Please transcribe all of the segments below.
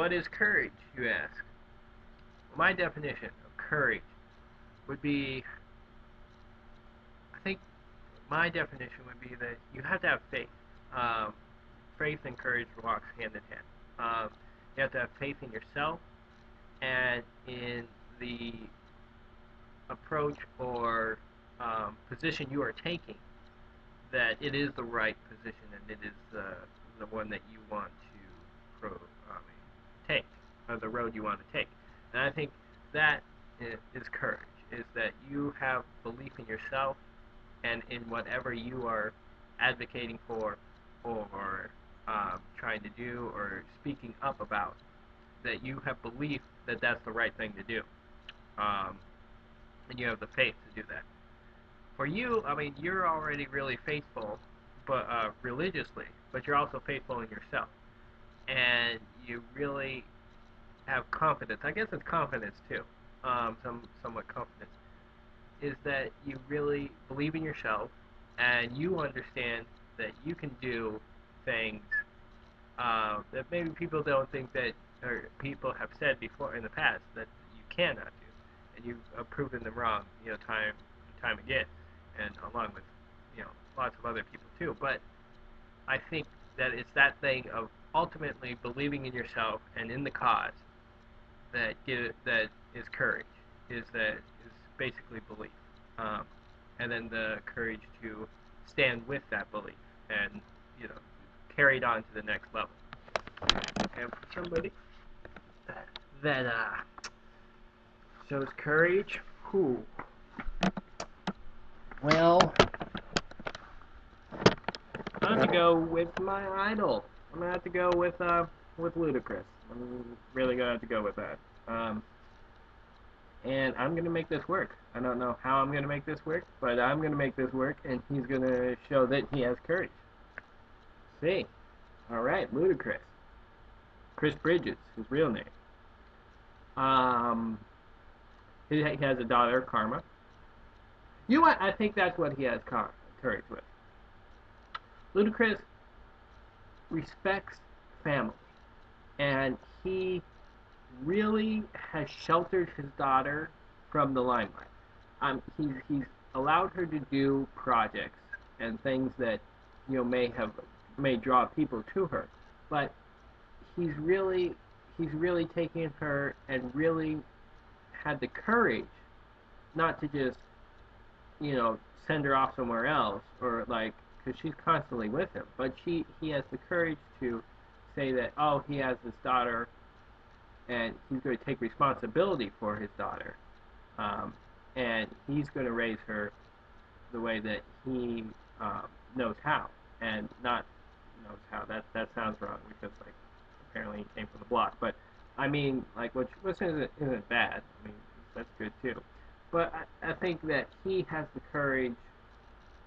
what is courage, you ask? My definition of courage would be, I think my definition would be that you have to have faith. Um, faith and courage walks hand in hand. Um, you have to have faith in yourself and in the approach or um, position you are taking that it is the right position and it is the, the one that you want to pro, take, or the road you want to take. And I think that is courage, is that you have belief in yourself and in whatever you are advocating for or um, trying to do or speaking up about, that you have belief that that's the right thing to do. Um, and you have the faith to do that. For you, I mean, you're already really faithful, but uh, religiously, but you're also faithful in yourself, and you really have confidence. I guess it's confidence too, um, some somewhat confidence. Is that you really believe in yourself, and you understand that you can do things uh, that maybe people don't think that, or people have said before in the past that you cannot do and you've proven them wrong, you know, time and time again, and along with, you know, lots of other people too. But I think that it's that thing of ultimately believing in yourself and in the cause that give, that is courage, is that is basically belief, um, and then the courage to stand with that belief and you know carry it on to the next level. And for somebody that uh, shows courage. Who? Well, I'm gonna go with my idol. I'm gonna have to go with uh with Ludacris. I'm really gonna have to go with that. Um, and I'm gonna make this work. I don't know how I'm gonna make this work, but I'm gonna make this work, and he's gonna show that he has courage. See, all right, Ludacris. Chris Bridges, his real name. Um, he, he has a daughter, Karma. You know what? I think that's what he has courage with. Ludacris respects family, and he really has sheltered his daughter from the limelight. Um, he's he's allowed her to do projects and things that you know may have may draw people to her, but he's really he's really taken her and really had the courage not to just, you know, send her off somewhere else or like, because she's constantly with him. But she, he has the courage to say that, oh, he has this daughter, and he's going to take responsibility for his daughter, um, and he's going to raise her the way that he um, knows how, and not knows how. That that sounds wrong because like apparently he came from the block, but I mean, like, which, which isn't, isn't bad. I mean, that's good too. But I, I think that he has the courage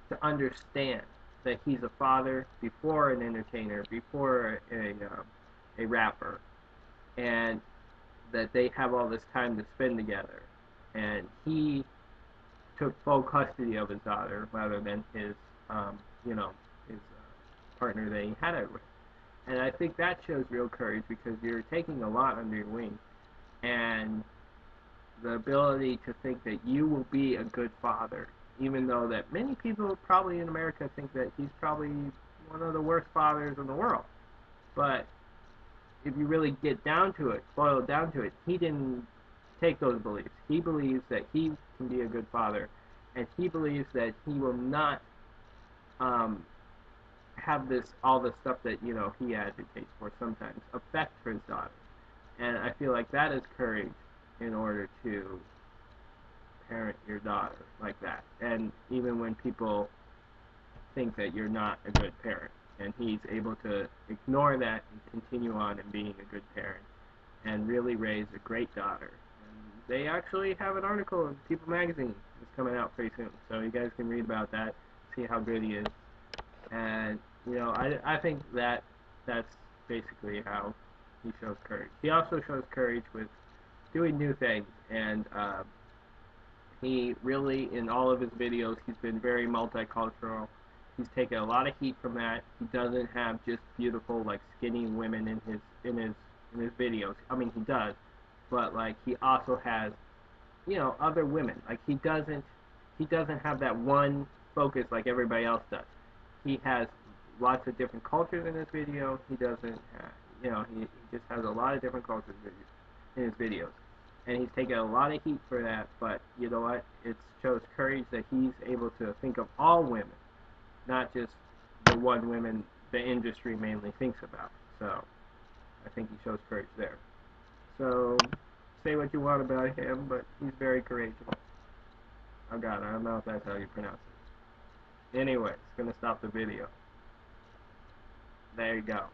to understand that he's a father before an entertainer, before a, um, a rapper, and that they have all this time to spend together. And he took full custody of his daughter rather than his, um, you know, his uh, partner that he had it with. And I think that shows real courage because you're taking a lot under your wing. And the ability to think that you will be a good father, even though that many people probably in America think that he's probably one of the worst fathers in the world. But if you really get down to it, boil down to it, he didn't take those beliefs. He believes that he can be a good father, and he believes that he will not um, have this all the stuff that you know he advocates for sometimes affect his daughter, and I feel like that is courage in order to parent your daughter like that, and even when people think that you're not a good parent, and he's able to ignore that and continue on and being a good parent, and really raise a great daughter. And they actually have an article in People Magazine that's coming out pretty soon, so you guys can read about that, see how good he is and you know I, I think that that's basically how he shows courage. He also shows courage with doing new things, and uh, he really in all of his videos he's been very multicultural. He's taken a lot of heat from that. He doesn't have just beautiful like skinny women in his in his in his videos. I mean, he does, but like he also has, you know, other women. Like he doesn't, he doesn't have that one focus like everybody else does. He has lots of different cultures in his video. He doesn't, have, you know, he, he just has a lot of different cultures in his videos, and he's taken a lot of heat for that. But you know what? It shows courage that he's able to think of all women, not just the one women the industry mainly thinks about. So I think he shows courage there. So say what you want about him, but he's very courageous. Oh God, I don't know if that's how you pronounce it. Anyway, it's gonna stop the video. There you go.